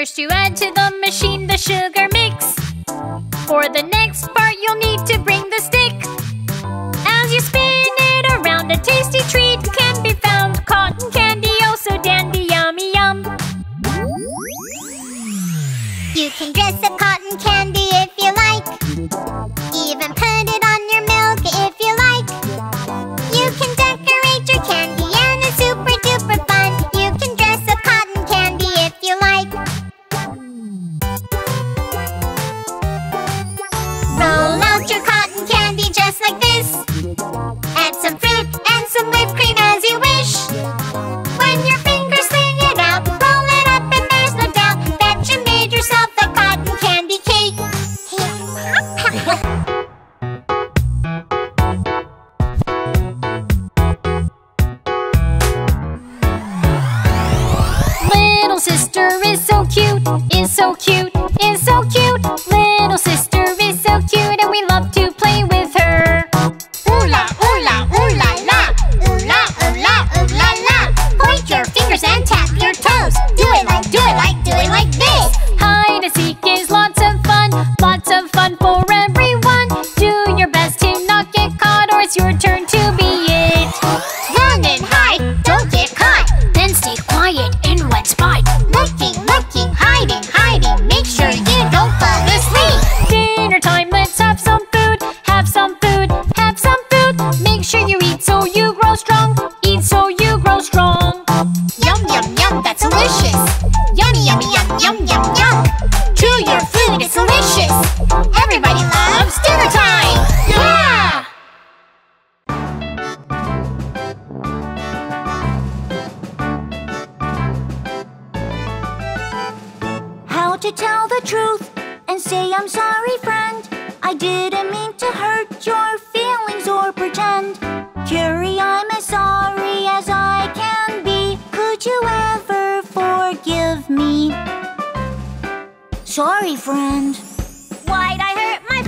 First you add to the machine the sugar mix. For the next part you'll need to bring the stick. As you spin it around a tasty treat can be found. Cotton candy oh so dandy yummy yum. You can dress up cotton candy sister is so cute, is so cute, is so cute. to tell the truth and say I'm sorry, friend. I didn't mean to hurt your feelings or pretend. Curie, I'm as sorry as I can be. Could you ever forgive me? Sorry, friend. Why'd I hurt my